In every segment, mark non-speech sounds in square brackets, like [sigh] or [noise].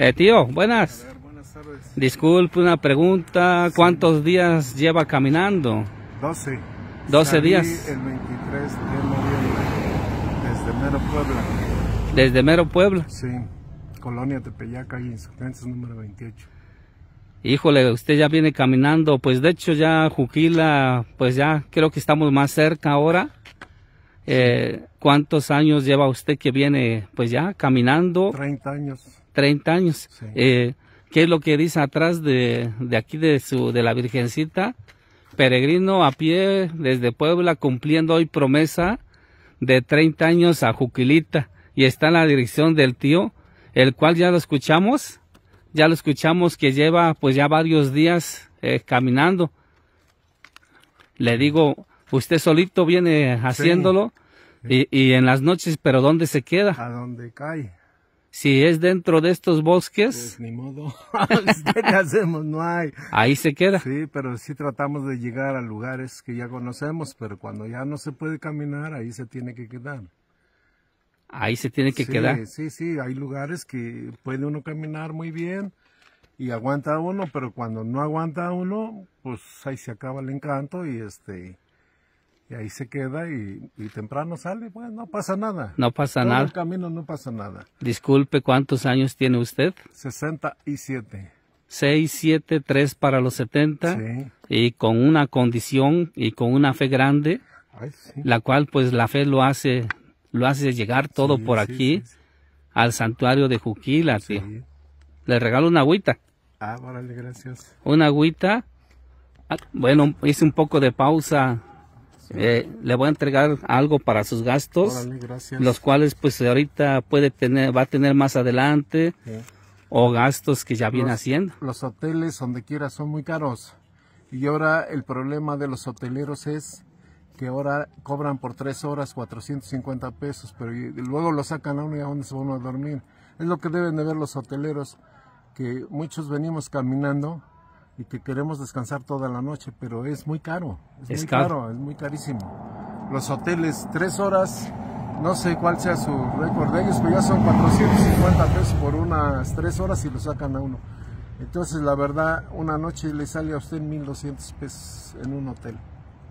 Eh, tío, buenas. Ver, buenas tardes. Disculpe una pregunta. ¿Cuántos días lleva caminando? 12. 12 Salí días. El 23 de noviembre desde Mero Puebla. Desde Mero Puebla. Sí, Colonia Tepeyaca y Insurgentes número 28. Híjole, usted ya viene caminando. Pues de hecho ya Juquila, pues ya creo que estamos más cerca ahora. Eh, ¿Cuántos años lleva usted que viene pues ya caminando? 30 años. 30 años. Sí. Eh, ¿Qué es lo que dice atrás de, de aquí de su de la Virgencita? Peregrino a pie desde Puebla cumpliendo hoy promesa de 30 años a Juquilita y está en la dirección del tío, el cual ya lo escuchamos, ya lo escuchamos que lleva pues ya varios días eh, caminando. Le digo, usted solito viene haciéndolo y, y en las noches, pero ¿dónde se queda? A donde cae. Si es dentro de estos bosques, Pues ni modo. [laughs] ¿Qué hacemos? No hay. ahí se queda. Sí, pero sí tratamos de llegar a lugares que ya conocemos, pero cuando ya no se puede caminar, ahí se tiene que quedar. Ahí se tiene que sí, quedar. Sí, sí, hay lugares que puede uno caminar muy bien y aguanta uno, pero cuando no aguanta uno, pues ahí se acaba el encanto y este y ahí se queda y, y temprano sale, pues no pasa nada. No pasa Todo nada. el camino no pasa nada. Disculpe, ¿cuántos años tiene usted? 67. Seis, siete, tres para los setenta. Sí. Y con una condición y con una fe grande, Ay, sí. la cual pues la fe lo hace, lo hace llegar todo Sí, por aquí al santuario de Juquila, tío. Le regalo una agüita. Ah, órale, gracias. Una agüita. Ah, Bueno, hice un poco de pausa. Eh, le voy a entregar algo para sus gastos. Órale, los cuales pues ahorita puede tener, va a tener más adelante Sí. o gastos que ya viene haciendo. Los hoteles donde quiera son muy caros. Y ahora el problema de los hoteleros es que ahora cobran por tres horas 450 pesos, pero luego lo sacan a uno y a dónde se van a dormir. Es lo que deben de ver los hoteleros, que muchos venimos caminando y que queremos descansar toda la noche, pero es muy caro. Es, Es muy caro. caro, es muy carísimo. Los hoteles, tres horas, no sé cuál sea su récord de ellos, pero ya son 450 pesos por unas tres horas y lo sacan a uno. Entonces, la verdad, una noche le sale a usted 1.200 pesos en un hotel.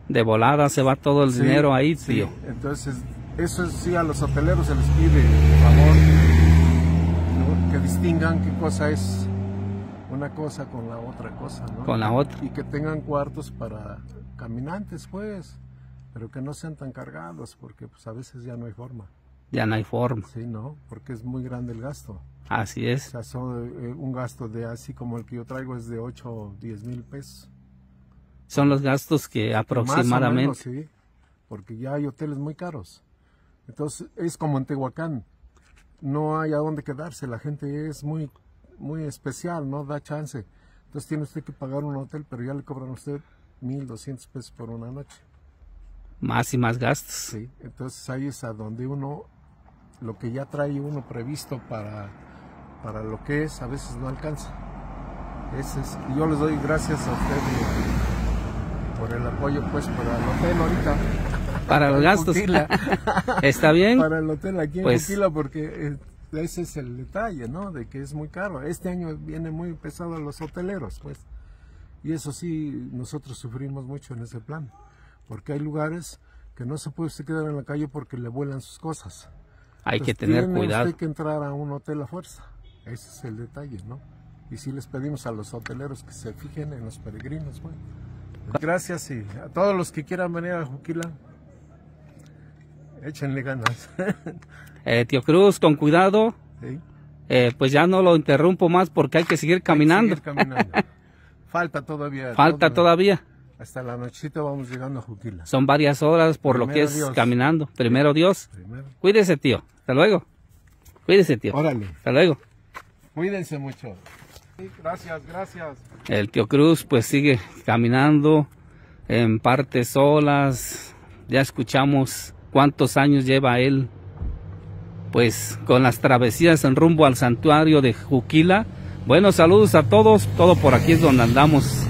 De volada se va todo el Sí, dinero ahí, sí. tío. Entonces, eso es- sí a los hoteleros se les pide, por favor, ¿no? que distingan qué cosa es una cosa con la otra cosa, ¿no? Con la otra. Y que tengan cuartos para caminantes, pues, pero que no sean tan cargados, porque pues a veces ya no hay forma. Ya no hay forma. Sí, ¿no? Porque es muy grande el gasto. Así O es. sea, son, eh, un gasto de así como el que yo traigo es de 8 o 10 mil pesos. Son los gastos que Más o aproximadamente. menos, sí, porque ya hay hoteles muy caros. Entonces es como en Tehuacán, no hay a dónde quedarse, la gente es muy, muy especial, no da chance. Entonces tiene usted que pagar un hotel, pero ya le cobran a usted 1.200 pesos por una noche. Más y más gastos. Sí, entonces ahí es a donde uno, lo que ya trae uno previsto para, para lo que es, a veces no alcanza. Ese es, yo les doy gracias a ustedes por el apoyo pues para el hotel ahorita. Para los gastos. [laughs] ¿Está bien? para el hotel aquí en Pues- porque eh, ese es el detalle, ¿no? De que es muy caro. Este año viene muy pesado a los hoteleros, pues. Y eso sí, nosotros sufrimos mucho en ese plan. Porque hay lugares que no se puede usted quedar en la calle porque le vuelan sus cosas. Hay que tener tiene cuidado. usted que entrar a un hotel a fuerza. Ese es el detalle, ¿no? Y sí les pedimos a los hoteleros que se fijen en los peregrinos, pues. Gracias y a todos los que quieran venir a Juquila, échenle ganas. [laughs] Eh, tío Cruz, con cuidado. ¿Sí? Eh, pues ya no lo interrumpo más porque hay que seguir caminando. Seguir caminando. [laughs] Falta todavía. Falta todavía. Hasta la nochita vamos llegando a Juquila. Son varias horas por lo que es Dios. caminando. Primero Dios. Primero. Cuídese, tío. Hasta luego. Cuídese, tío. Órale. Hasta luego. Cuídense mucho. Sí, gracias, gracias. El tío Cruz pues sigue caminando en partes solas. Ya escuchamos cuántos años lleva él pues con las travesías en rumbo al santuario de Juquila. Bueno, saludos a todos. Todo por aquí es donde andamos.